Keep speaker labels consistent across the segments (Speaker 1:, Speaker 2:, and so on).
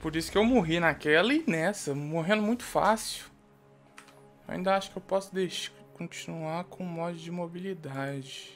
Speaker 1: Por isso que eu morri naquela e nessa, morrendo muito fácil. Ainda acho que eu posso deixar, continuar com o mod de mobilidade.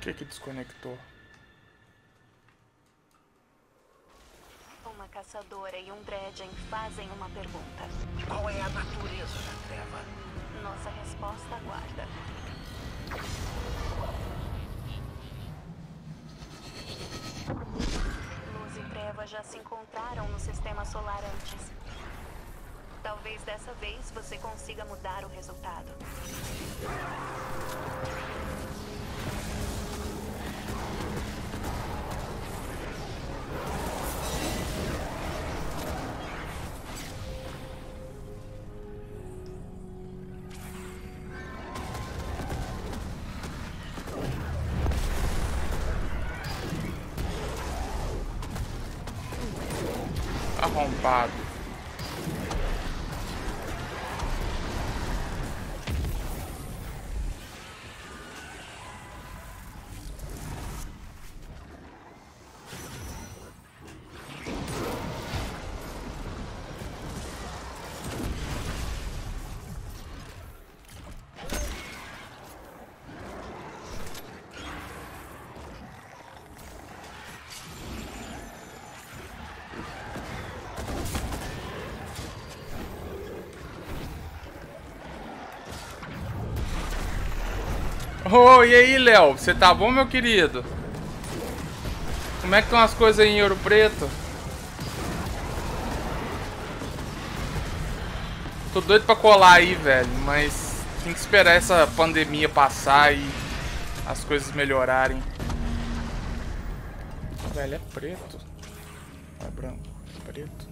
Speaker 1: Que que desconectou?
Speaker 2: Uma caçadora e um Dredgen fazem uma pergunta.
Speaker 3: Qual é a natureza da treva?
Speaker 2: Nossa resposta aguarda. Luz e treva já se encontraram no sistema solar antes. Talvez dessa vez você consiga mudar o resultado.
Speaker 1: Arrombado. Oh, e aí, Léo? Você tá bom, meu querido? Como é que estão as coisas aí em Ouro Preto? Tô doido pra colar aí, velho, mas tem que esperar essa pandemia passar e as coisas melhorarem. Velho, é preto. Não é branco, preto.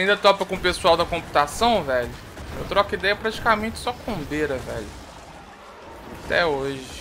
Speaker 1: Ainda topa com o pessoal da computação, velho? Eu troco ideia praticamente só com beira, velho. Até hoje.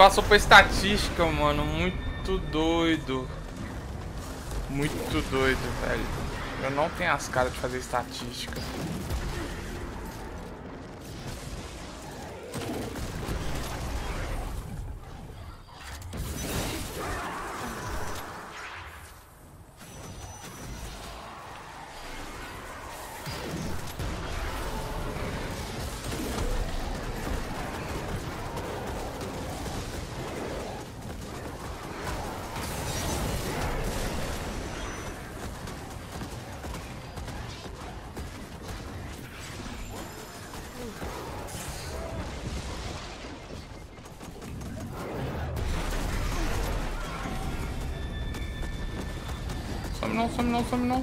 Speaker 1: Passou pra estatística, mano. Muito doido. Muito doido, velho. Eu não tenho as caras de fazer estatística. Some não,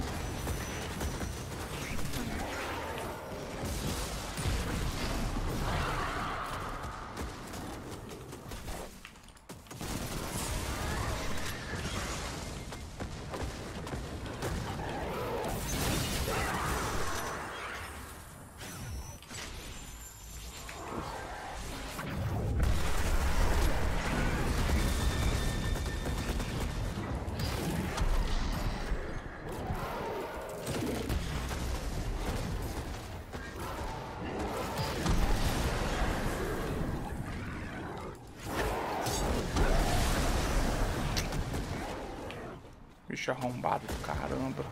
Speaker 1: Bicho arrombado do caramba.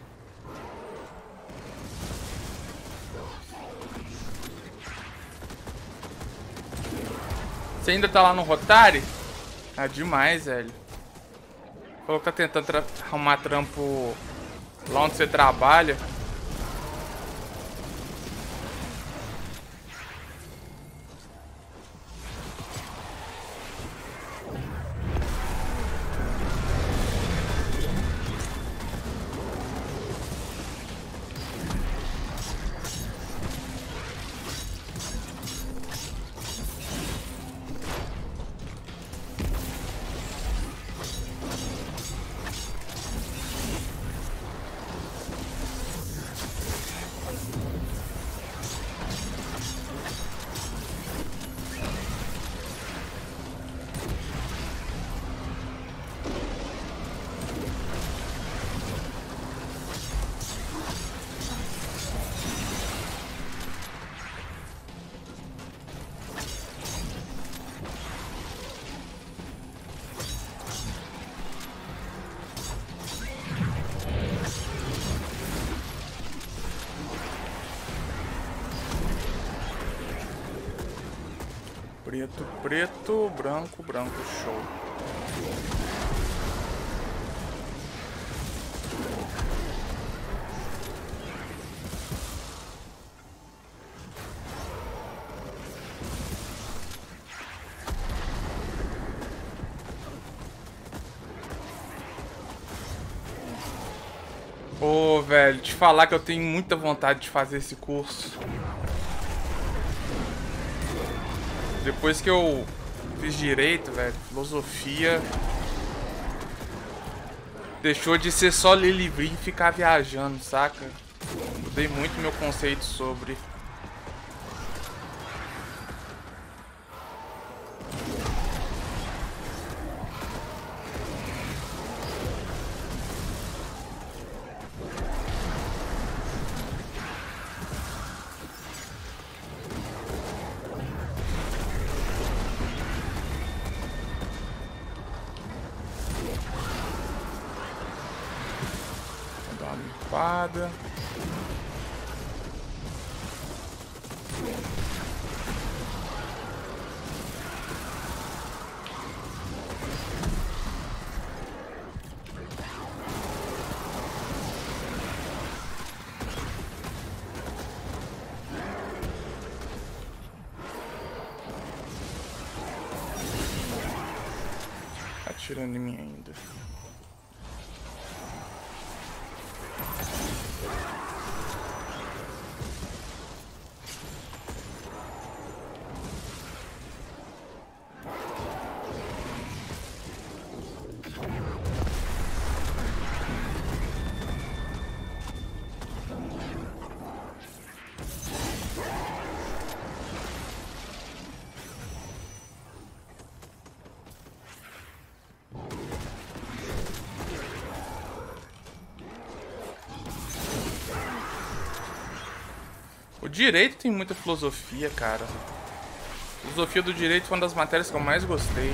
Speaker 1: Você ainda tá lá no Rotary? Ah, demais, velho. Falou que tá tentando arrumar trampo lá onde você trabalha. Branco, branco, show. Ô, velho, te falar que eu tenho muita vontade de fazer esse curso. Depois que eu fiz direito, velho, filosofia deixou de ser só ler livrinho e ficar viajando, saca? Mudei muito meu conceito sobre. O direito tem muita filosofia, cara. A filosofia do direito foi uma das matérias que eu mais gostei.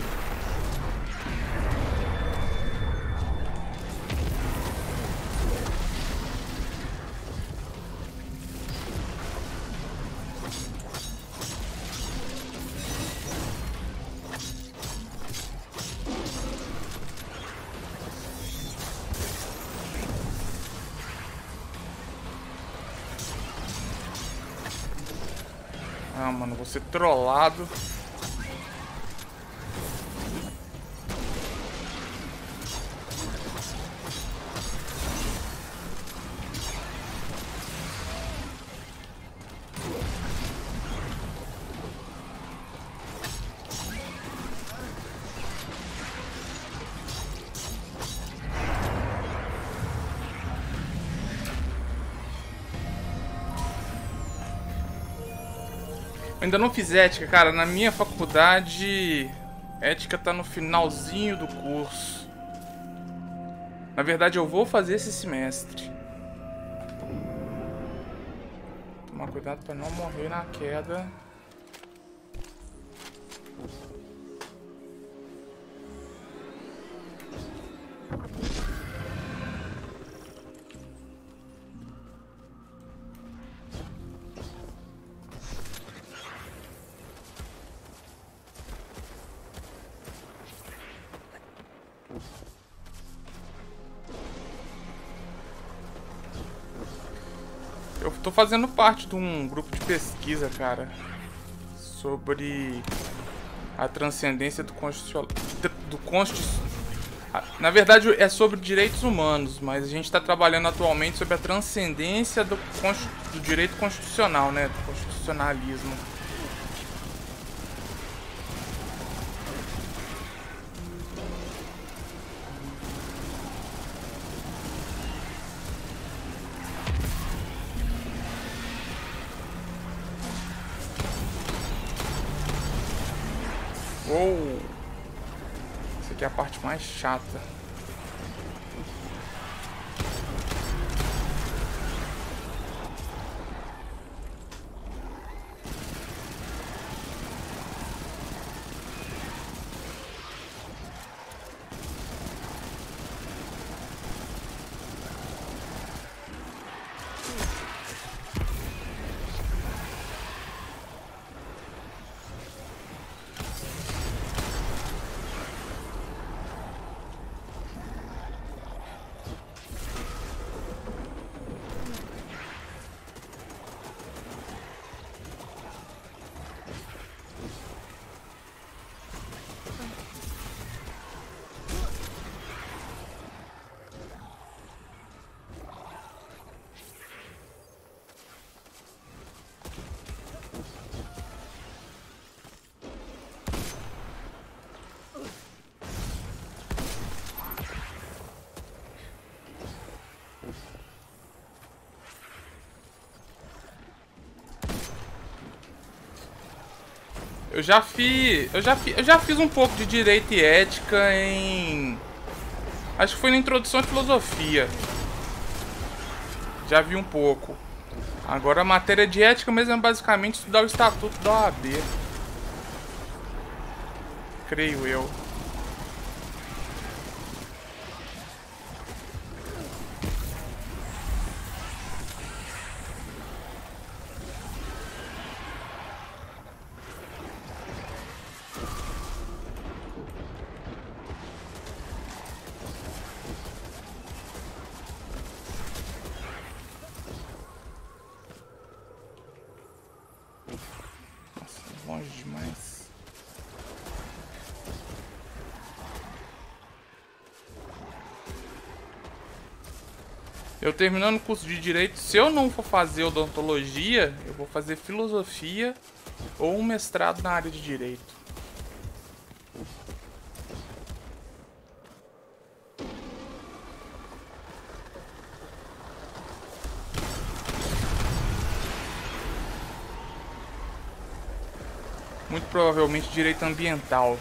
Speaker 1: Ser trollado. Ainda não fiz ética, cara. Na minha faculdade, ética tá no finalzinho do curso. Na verdade, eu vou fazer esse semestre. Tomar cuidado pra não morrer na queda. Eu tô fazendo parte de um grupo de pesquisa, cara, sobre a transcendência do constitucional, do constitucional. Na verdade, é sobre direitos humanos, mas a gente está trabalhando atualmente sobre a transcendência do, do direito constitucional, né, do constitucionalismo. Mais chata. Eu já fiz, eu já fiz, eu já fiz um pouco de direito e ética em Acho que foi na introdução à filosofia. Já vi um pouco. Agora a matéria de ética mesmo é basicamente estudar o estatuto da OAB. Creio eu. Terminando o curso de Direito, se eu não for fazer odontologia, eu vou fazer Filosofia ou um mestrado na área de Direito. Muito provavelmente Direito Ambiental.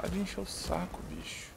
Speaker 1: Para de encher o saco, bicho.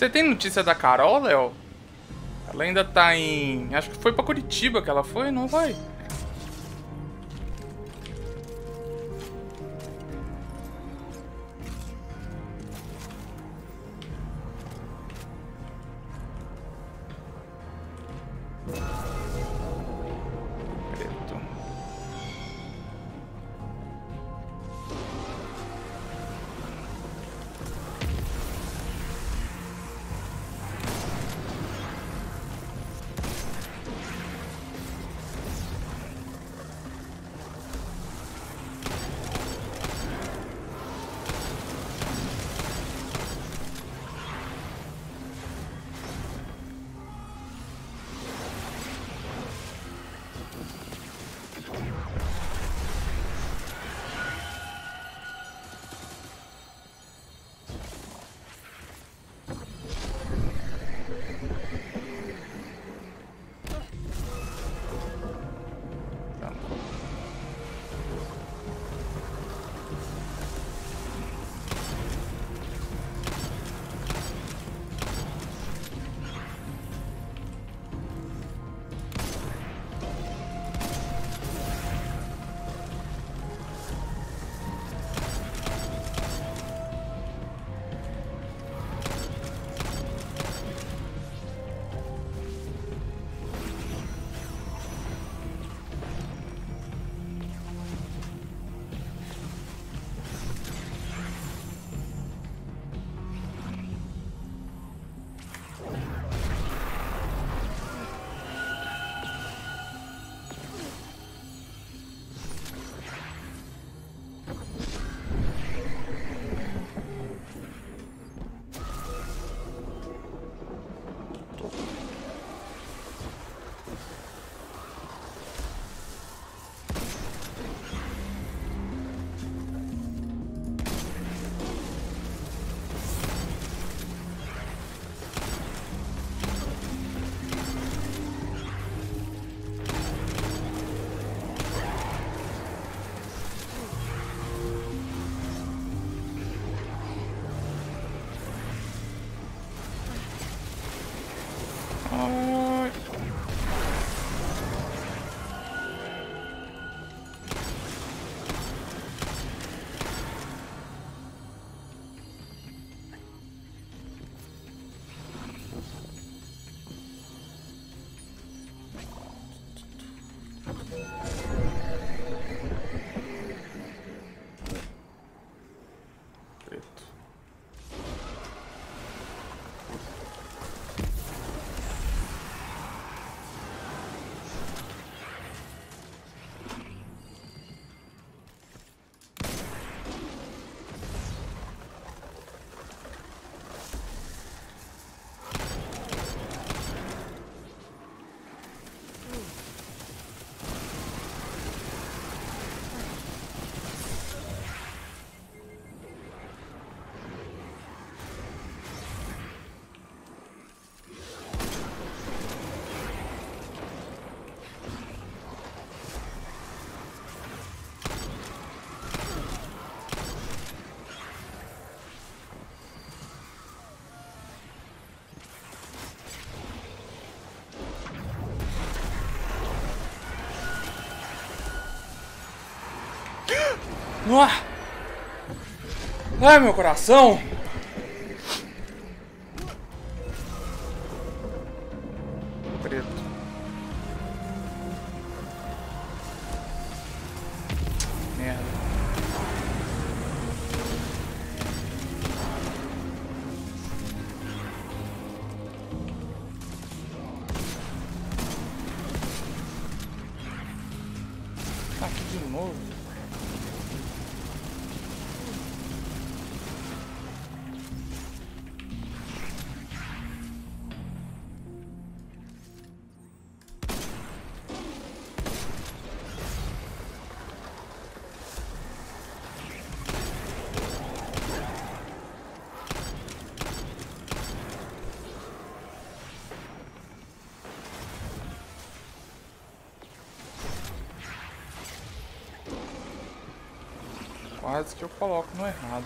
Speaker 1: Você tem notícia da Carol, Léo? Ela ainda tá em... Acho que foi pra Curitiba que ela foi, não vai? Ai, meu coração! Eu coloco no errado.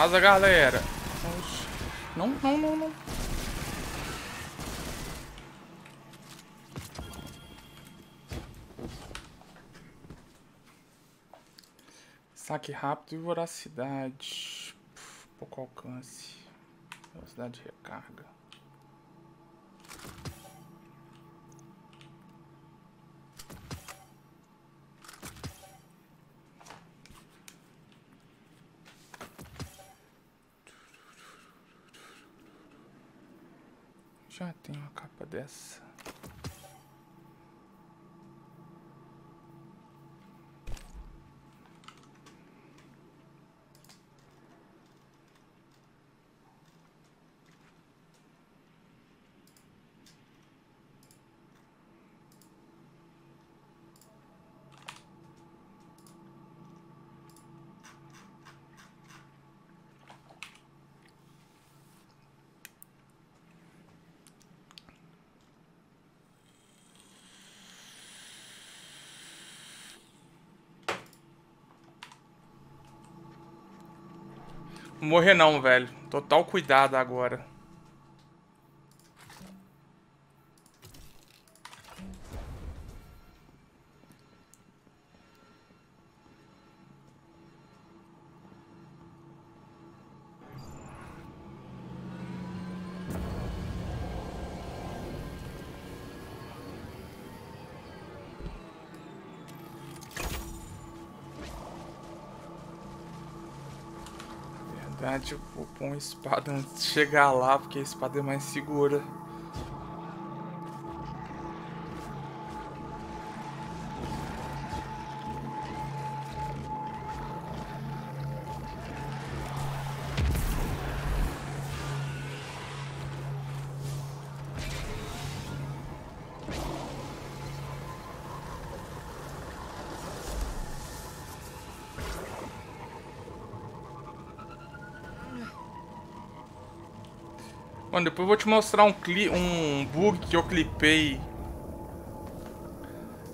Speaker 1: Vaza, galera. Não, não, não, não. Saque rápido e voracidade. Pouco alcance. Velocidade de recarga. Já tem uma capa dessa. Morrer não, velho. Total cuidado agora. Verdade, eu vou pôr uma espada antes de chegar lá, porque a espada é mais segura. Mano, depois eu vou te mostrar um, cli um bug que eu clipei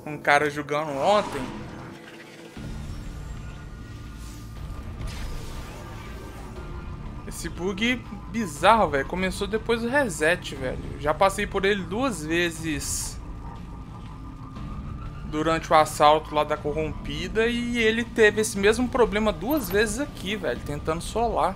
Speaker 1: um cara jogando ontem. Esse bug bizarro, velho. Começou depois do reset, velho. Já passei por ele duas vezes durante o assalto lá da corrompida e ele teve esse mesmo problema duas vezes aqui, velho, tentando solar.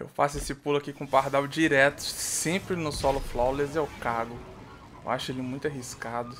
Speaker 1: Eu faço esse pulo aqui com o Pardal direto, sempre no solo flawless eu cago. Eu acho ele muito arriscado.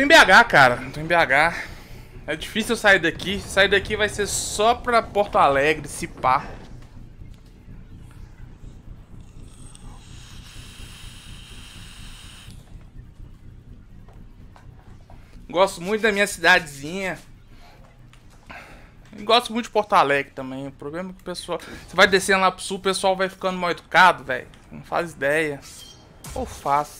Speaker 1: Tô em BH, cara. Tô em BH. É difícil eu sair daqui. Sair daqui vai ser só pra Porto Alegre, se pá. Gosto muito da minha cidadezinha. E gosto muito de Porto Alegre também. O problema é que o pessoal. Você vai descendo lá pro sul, o pessoal vai ficando mal educado, velho. Não faz ideia. Ou faz.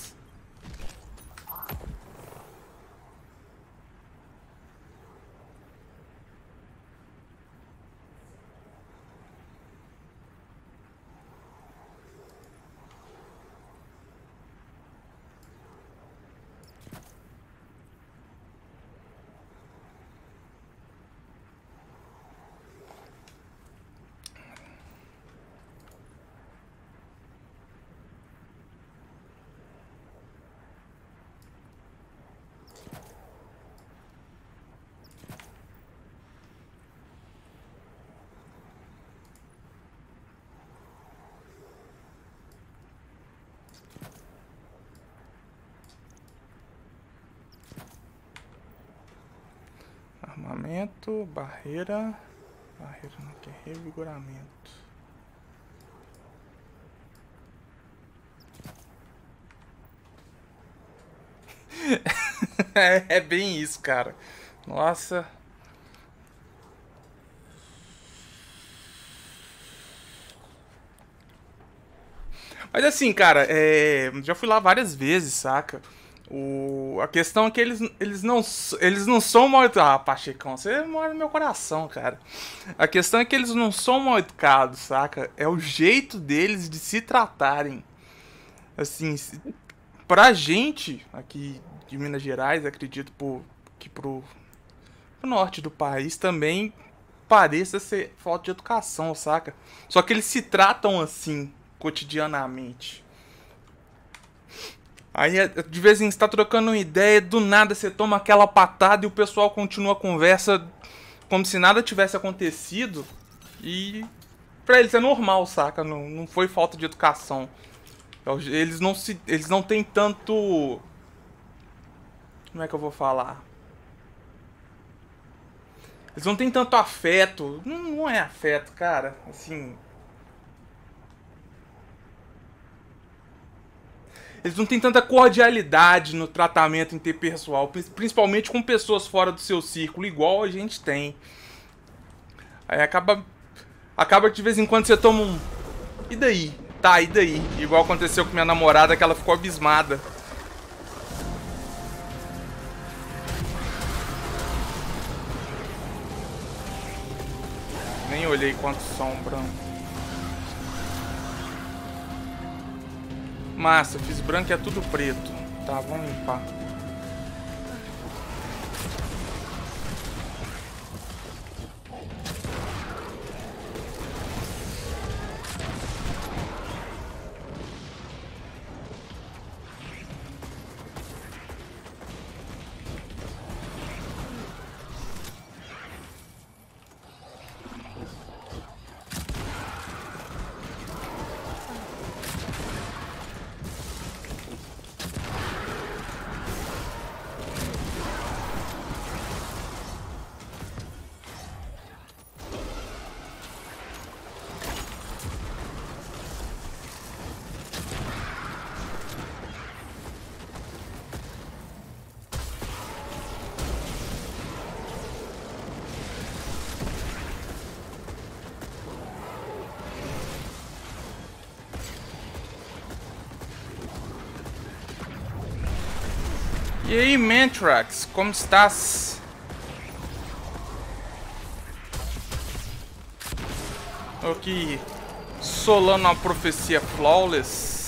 Speaker 1: Revigoramento, barreira. Barreira não quer revigoramento. é, é bem isso, cara. Nossa. Mas assim, cara, é... já fui lá várias vezes, saca? O... A questão é que eles, eles, não, eles não são mal educados. Ah, Pachecão, você mora no meu coração, cara. A questão é que eles não são mal educados, saca? É o jeito deles de se tratarem. Assim, pra gente aqui de Minas Gerais, acredito por, que pro, pro norte do país também pareça ser falta de educação, saca? Só que eles se tratam assim cotidianamente. Aí de vez em está trocando uma ideia, do nada você toma aquela patada e o pessoal continua a conversa como se nada tivesse acontecido. E pra eles é normal, saca? Não, não foi falta de educação. Eles não se. Eles não têm tanto. Como é que eu vou falar? Eles não têm tanto afeto. Não, não é afeto, cara. Assim. Eles não têm tanta cordialidade no tratamento interpessoal, principalmente com pessoas fora do seu círculo, igual a gente tem. Aí acaba. Acaba que de vez em quando você toma um. E daí? Tá, e daí? Igual aconteceu com minha namorada, que ela ficou abismada. Nem olhei quanto sombra. Massa, fiz branco e é tudo preto. Tá, vamos limpar. E aí, Mantrax, como estás? Aqui, solando a profecia Flawless.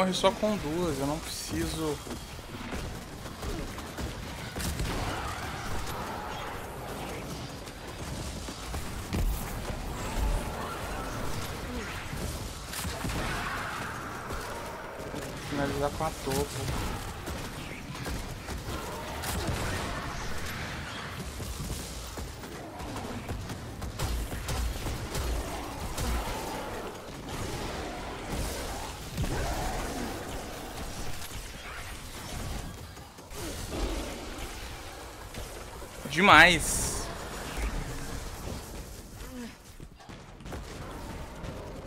Speaker 1: Morre só com duas, eu não preciso... Finalizar com a topo. Demais.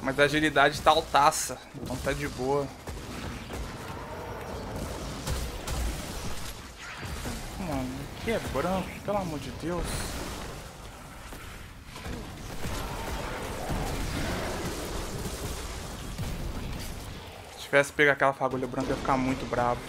Speaker 1: Mas a agilidade tá altaça, então tá de boa. Mano, que é branco, pelo amor de Deus. Se tivesse pegar aquela fagulha branca, eu ia ficar muito bravo.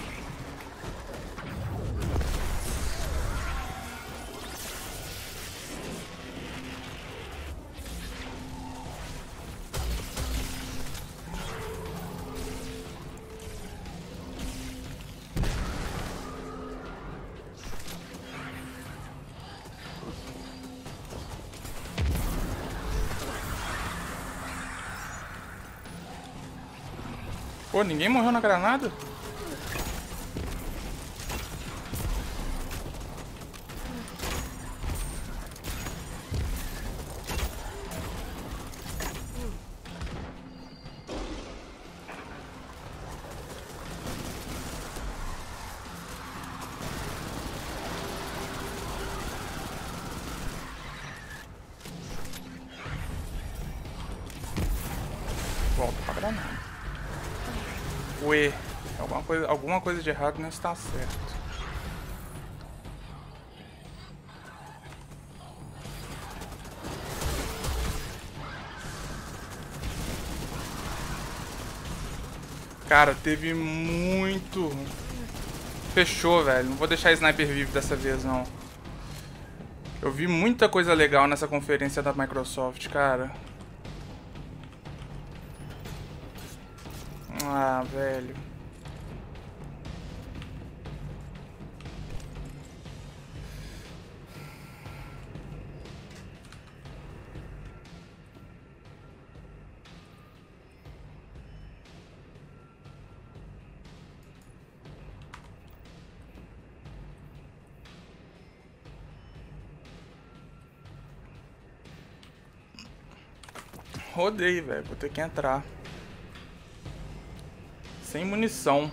Speaker 1: Pô, ninguém morreu na granada? Alguma coisa de errado não está certo. Cara, teve muito... Fechou, velho. Não vou deixar Sniper vivo dessa vez, não. Eu vi muita coisa legal nessa conferência da Microsoft, cara. Ah, velho. Rodei, velho. Vou ter que entrar. Sem munição.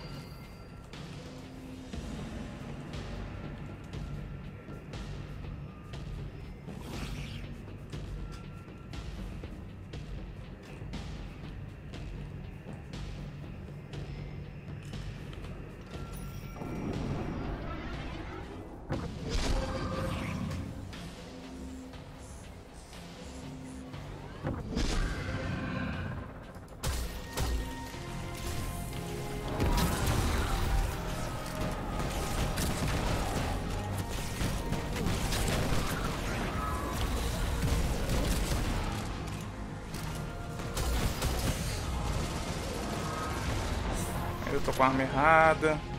Speaker 1: Eu tô com a arma errada.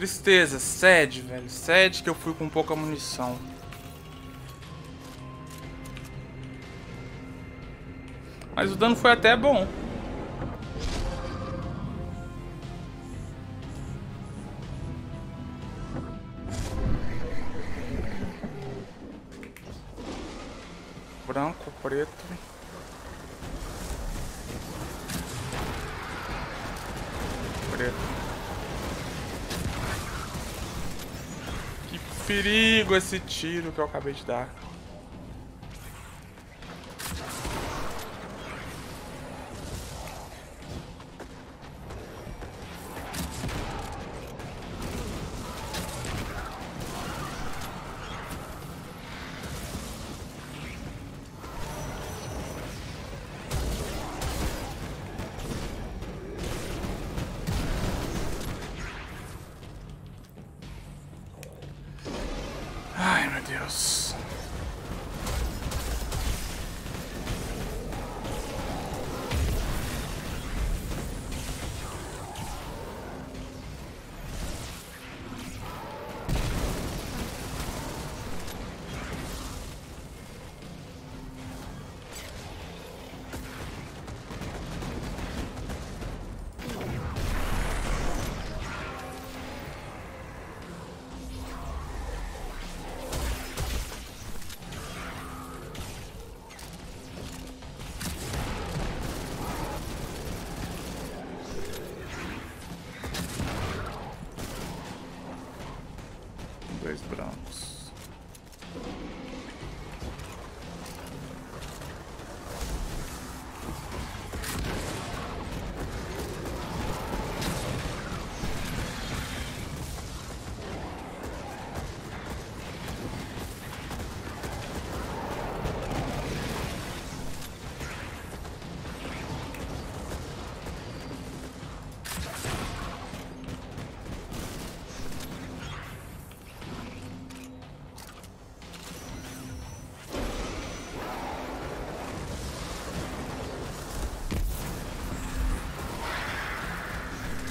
Speaker 1: Tristeza, sede, velho. Sede que eu fui com pouca munição. Mas o dano foi até bom. Esse tiro que eu acabei de dar.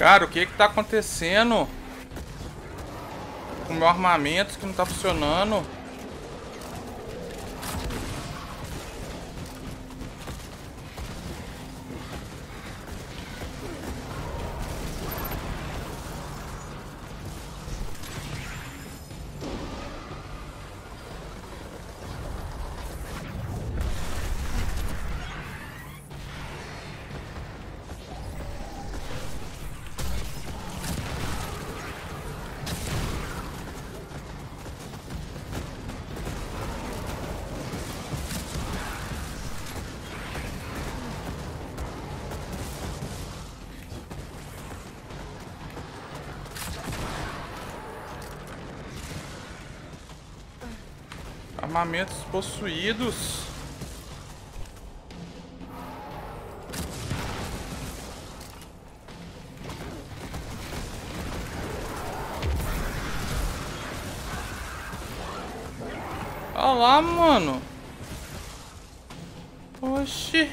Speaker 1: Cara, o que que tá acontecendo? Com o meu armamento que não tá funcionando. Armamentos possuídos. Olha lá, mano. Oxi.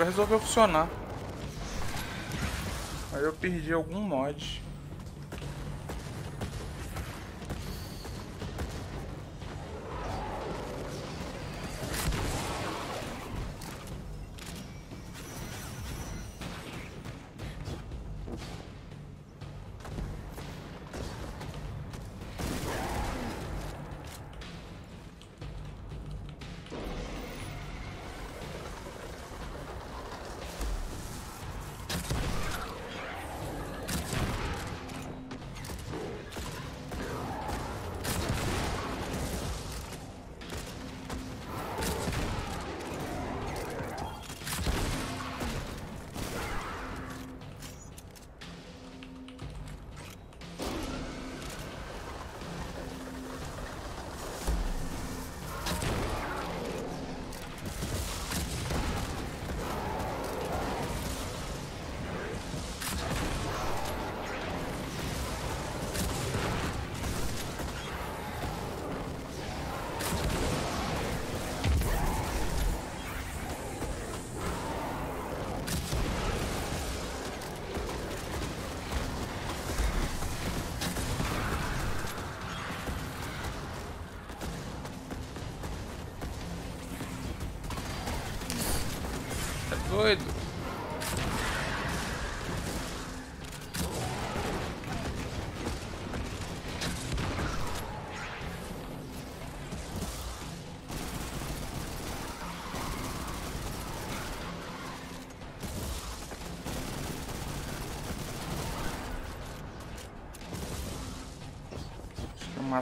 Speaker 1: Agora resolveu funcionar. Aí eu perdi algum mod.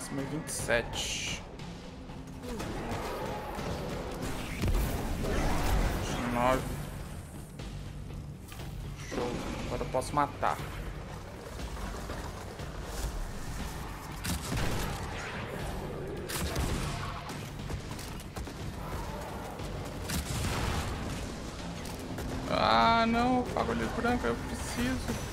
Speaker 1: Máximo é 27. 29. Show. Agora eu posso matar. Ah, não, fagulho branco, eu preciso.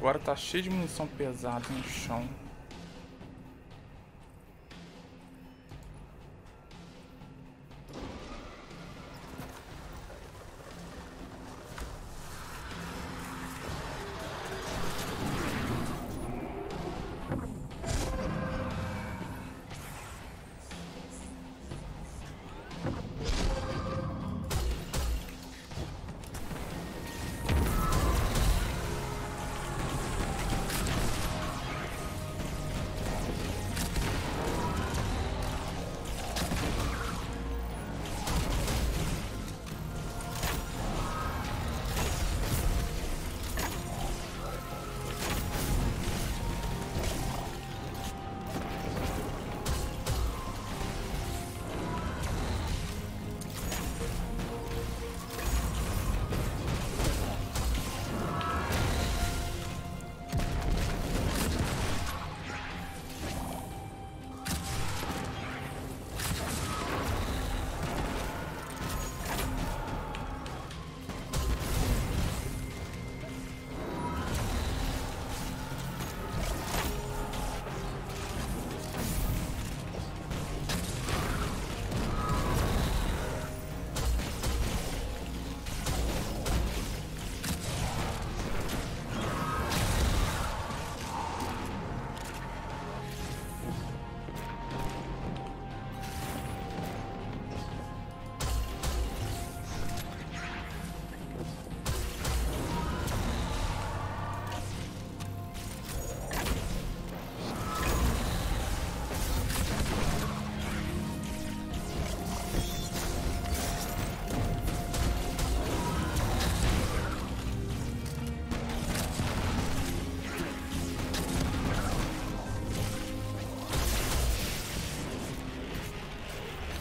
Speaker 1: Agora tá cheio de munição pesada no chão.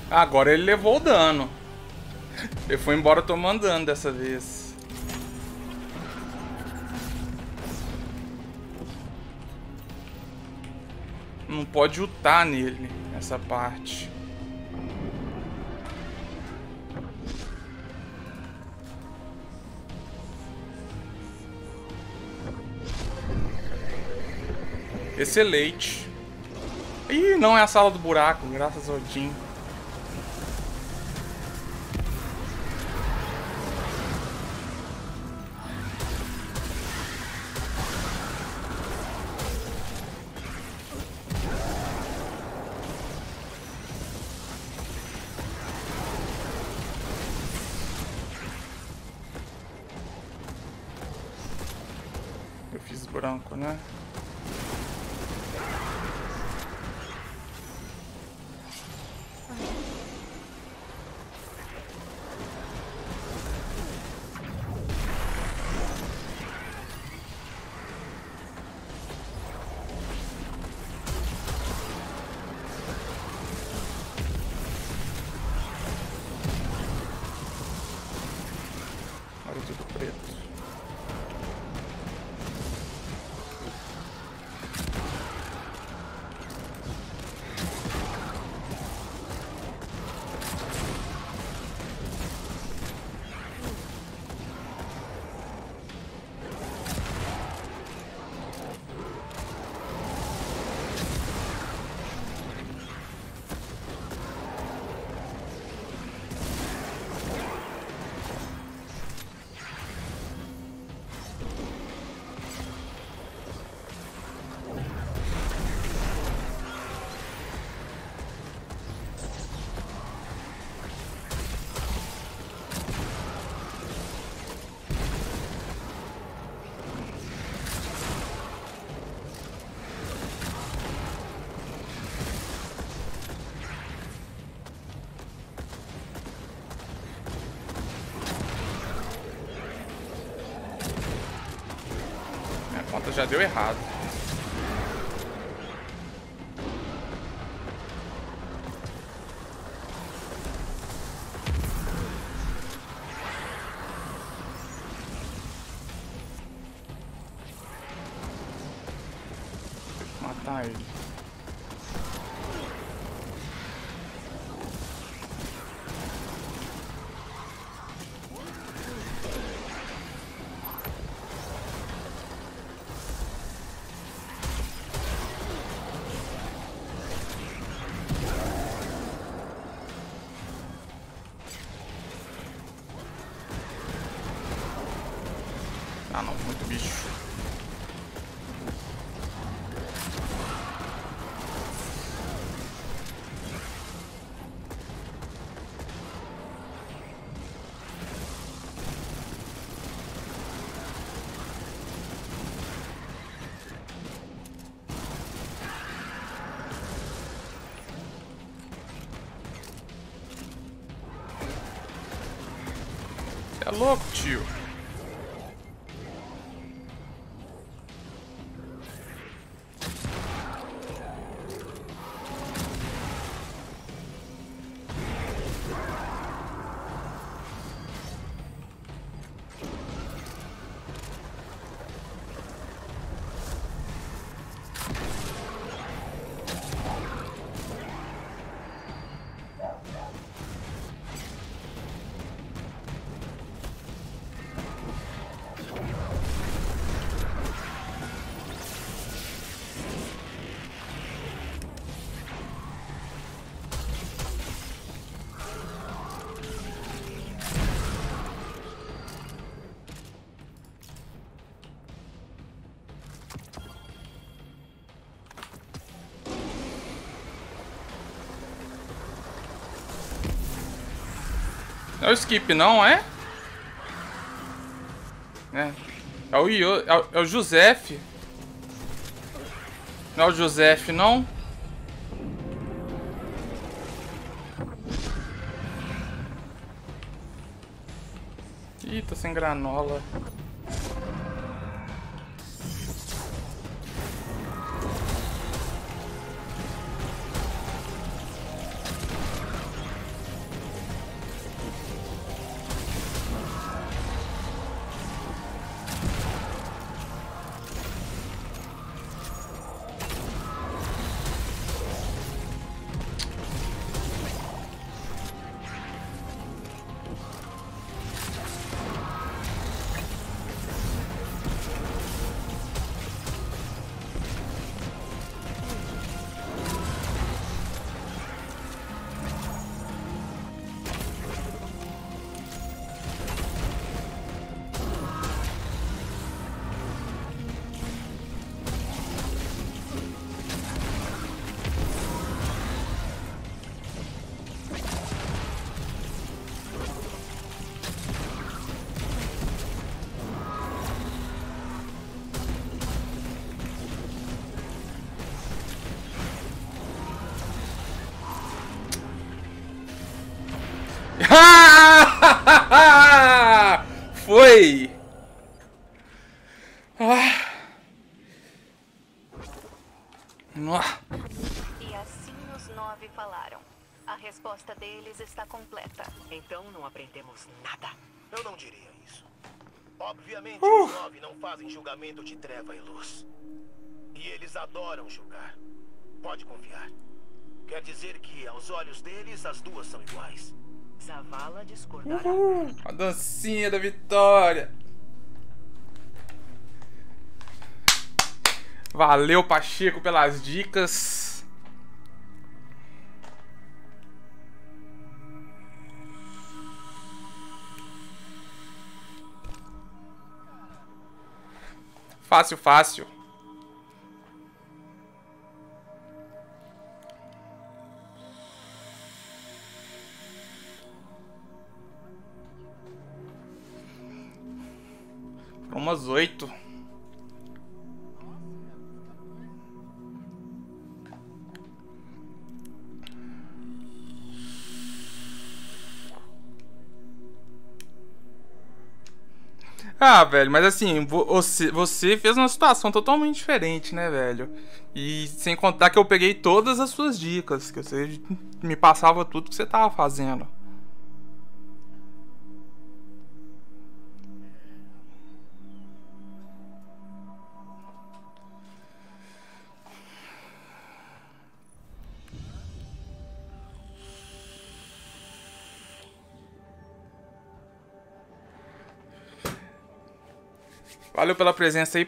Speaker 1: Agora ele levou o dano. Ele foi embora tomando dano dessa vez. Não pode lutar nele, essa parte. Excelente. Ih, não é a sala do buraco, graças ao Jim. Já deu errado. Você é o Skip, não, é? É. É o, Io, é o, é o. Não é o Joseph, não? Ih, tô sem granola. Foi! Ah.
Speaker 2: E assim os nove falaram. A resposta deles está completa.
Speaker 3: Então não aprendemos nada. Eu não diria isso. Obviamente, os nove não fazem julgamento de treva e luz. E eles adoram julgar. Pode confiar. Quer dizer que, aos olhos deles, as duas são iguais.
Speaker 2: Zavala discordará.
Speaker 1: Uhul. A dancinha da vitória. Valeu, Pacheco, pelas dicas. Fácil, fácil. Umas oito. Ah, velho, mas assim, você, você fez uma situação totalmente diferente, né, velho? E sem contar que eu peguei todas as suas dicas, que você me passava tudo que você tava fazendo. Valeu pela presença aí.